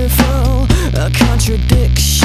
beautiful, a contradiction.